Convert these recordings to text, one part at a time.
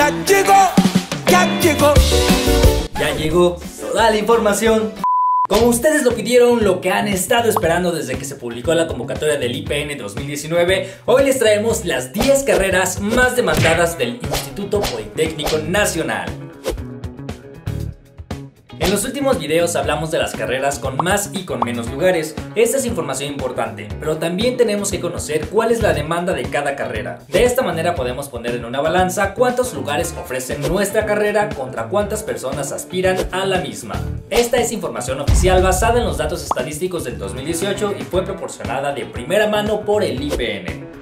Ya llegó, ya llegó. Ya llegó toda la información. Como ustedes lo pidieron, lo que han estado esperando desde que se publicó la convocatoria del IPN 2019, hoy les traemos las 10 carreras más demandadas del Instituto Politécnico Nacional. En los últimos videos hablamos de las carreras con más y con menos lugares. Esta es información importante, pero también tenemos que conocer cuál es la demanda de cada carrera. De esta manera podemos poner en una balanza cuántos lugares ofrecen nuestra carrera contra cuántas personas aspiran a la misma. Esta es información oficial basada en los datos estadísticos del 2018 y fue proporcionada de primera mano por el IPN.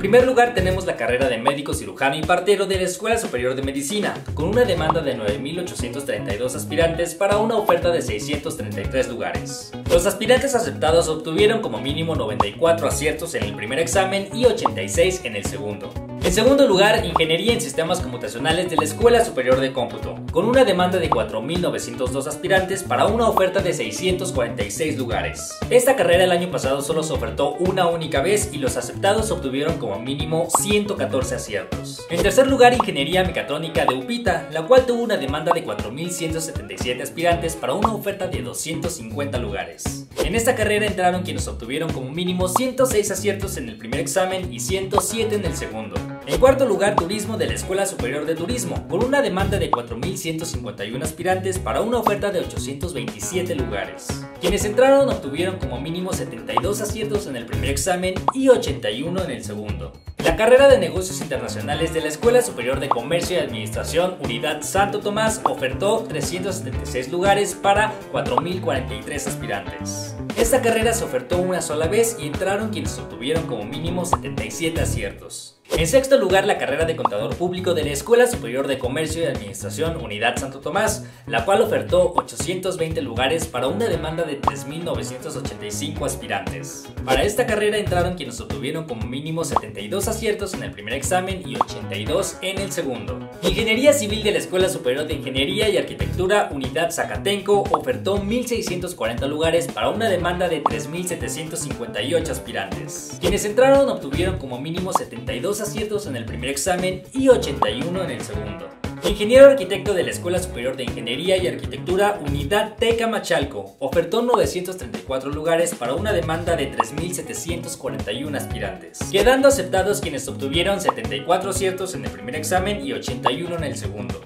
Primer lugar tenemos la carrera de médico cirujano y partero de la Escuela Superior de Medicina, con una demanda de 9.832 aspirantes para una oferta de 633 lugares. Los aspirantes aceptados obtuvieron como mínimo 94 aciertos en el primer examen y 86 en el segundo. En segundo lugar, Ingeniería en Sistemas Computacionales de la Escuela Superior de Cómputo, con una demanda de 4.902 aspirantes para una oferta de 646 lugares. Esta carrera el año pasado solo se ofertó una única vez y los aceptados obtuvieron como mínimo 114 aciertos. En tercer lugar, Ingeniería Mecatrónica de UPITA, la cual tuvo una demanda de 4.177 aspirantes para una oferta de 250 lugares. En esta carrera entraron quienes obtuvieron como mínimo 106 aciertos en el primer examen y 107 en el segundo. En cuarto lugar, Turismo de la Escuela Superior de Turismo, con una demanda de 4.151 aspirantes para una oferta de 827 lugares. Quienes entraron obtuvieron como mínimo 72 aciertos en el primer examen y 81 en el segundo. La carrera de negocios internacionales de la Escuela Superior de Comercio y Administración Unidad Santo Tomás ofertó 376 lugares para 4.043 aspirantes. Esta carrera se ofertó una sola vez y entraron quienes obtuvieron como mínimo 77 aciertos. En sexto lugar, la carrera de contador público de la Escuela Superior de Comercio y Administración Unidad Santo Tomás, la cual ofertó 820 lugares para una demanda de 3.985 aspirantes. Para esta carrera entraron quienes obtuvieron como mínimo 72 aciertos en el primer examen y 82 en el segundo. Ingeniería Civil de la Escuela Superior de Ingeniería y Arquitectura Unidad Zacatenco ofertó 1.640 lugares para una demanda de 3.758 aspirantes. Quienes entraron obtuvieron como mínimo 72 aciertos en el primer examen y 81 en el segundo. Ingeniero arquitecto de la Escuela Superior de Ingeniería y Arquitectura Unidad Teca Machalco ofertó 934 lugares para una demanda de 3.741 aspirantes, quedando aceptados quienes obtuvieron 74 aciertos en el primer examen y 81 en el segundo.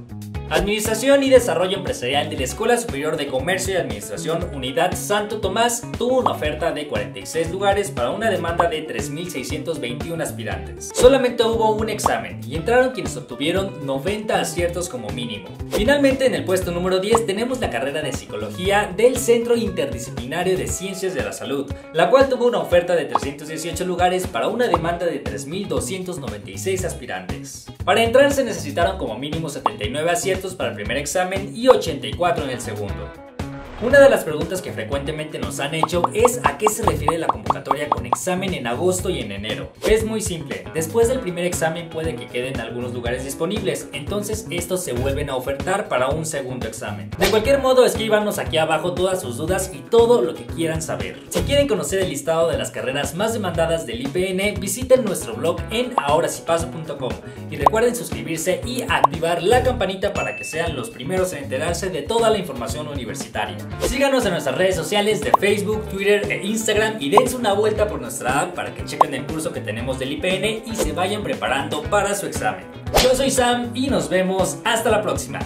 Administración y Desarrollo Empresarial de la Escuela Superior de Comercio y Administración Unidad Santo Tomás tuvo una oferta de 46 lugares para una demanda de 3.621 aspirantes. Solamente hubo un examen y entraron quienes obtuvieron 90 aciertos como mínimo. Finalmente en el puesto número 10 tenemos la carrera de Psicología del Centro Interdisciplinario de Ciencias de la Salud, la cual tuvo una oferta de 318 lugares para una demanda de 3.296 aspirantes. Para entrar se necesitaron como mínimo 79 aciertos para el primer examen y 84 en el segundo. Una de las preguntas que frecuentemente nos han hecho es a qué se refiere la convocatoria con examen en agosto y en enero. Es muy simple, después del primer examen puede que queden algunos lugares disponibles, entonces estos se vuelven a ofertar para un segundo examen. De cualquier modo, escríbanos aquí abajo todas sus dudas y todo lo que quieran saber. Si quieren conocer el listado de las carreras más demandadas del IPN, visiten nuestro blog en ahorasipaso.com y recuerden suscribirse y activar la campanita para que sean los primeros en enterarse de toda la información universitaria. Síganos en nuestras redes sociales de Facebook, Twitter e Instagram y dense una vuelta por nuestra app para que chequen el curso que tenemos del IPN y se vayan preparando para su examen. Yo soy Sam y nos vemos hasta la próxima.